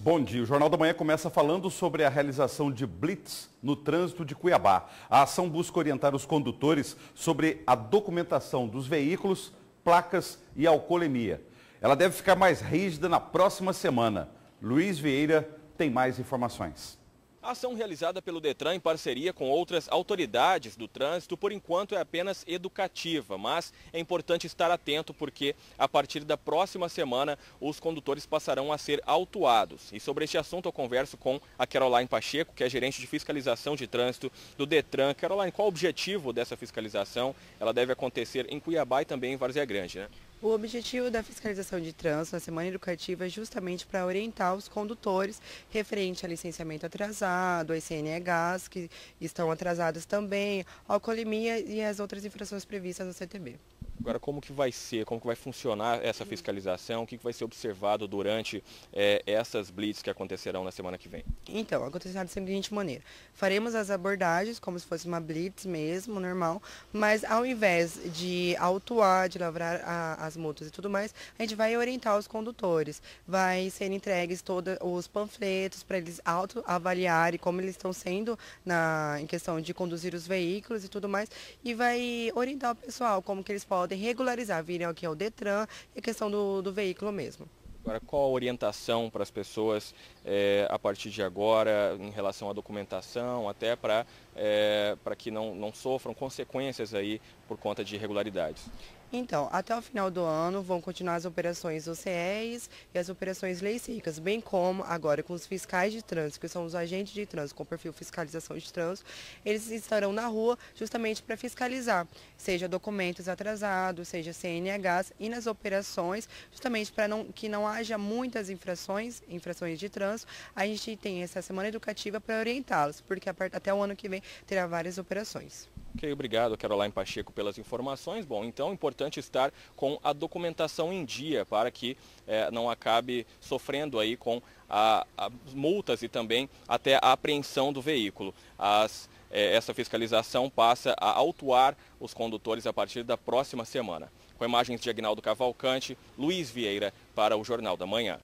Bom dia. O Jornal da Manhã começa falando sobre a realização de blitz no trânsito de Cuiabá. A ação busca orientar os condutores sobre a documentação dos veículos, placas e alcoolemia. Ela deve ficar mais rígida na próxima semana. Luiz Vieira tem mais informações. A ação realizada pelo Detran em parceria com outras autoridades do trânsito, por enquanto é apenas educativa, mas é importante estar atento porque a partir da próxima semana os condutores passarão a ser autuados. E sobre este assunto eu converso com a Caroline Pacheco, que é gerente de fiscalização de trânsito do Detran. Caroline, qual o objetivo dessa fiscalização? Ela deve acontecer em Cuiabá e também em Várzea Grande, né? O objetivo da fiscalização de trânsito na semana educativa é justamente para orientar os condutores referente a licenciamento atrasado, as CNHs que estão atrasadas também, alcoolemia e as outras infrações previstas no CTB. Agora, como que vai ser, como que vai funcionar essa fiscalização, o que, que vai ser observado durante é, essas blitz que acontecerão na semana que vem? Então, acontecerá da seguinte maneira. Faremos as abordagens como se fosse uma blitz mesmo, normal, mas ao invés de autuar, de lavrar a, as multas e tudo mais, a gente vai orientar os condutores. Vai ser entregues todos os panfletos para eles autoavaliarem como eles estão sendo na, em questão de conduzir os veículos e tudo mais, e vai orientar o pessoal como que eles podem podem regularizar, virem aqui ao Detran e a questão do, do veículo mesmo. Agora, qual a orientação para as pessoas é, a partir de agora em relação à documentação, até para é, que não, não sofram consequências aí por conta de irregularidades? Então, até o final do ano vão continuar as operações OCEs e as operações leis ricas, bem como agora com os fiscais de trânsito, que são os agentes de trânsito com perfil fiscalização de trânsito, eles estarão na rua justamente para fiscalizar, seja documentos atrasados, seja CNHs e nas operações, justamente para não, que não haja muitas infrações, infrações de trânsito, a gente tem essa semana educativa para orientá-los, porque até o ano que vem terá várias operações. Ok, obrigado, Caroline Pacheco, pelas informações. Bom, então é importante estar com a documentação em dia para que é, não acabe sofrendo aí com as multas e também até a apreensão do veículo. As, é, essa fiscalização passa a autuar os condutores a partir da próxima semana. Com imagens de Agnaldo Cavalcante, Luiz Vieira para o Jornal da Manhã.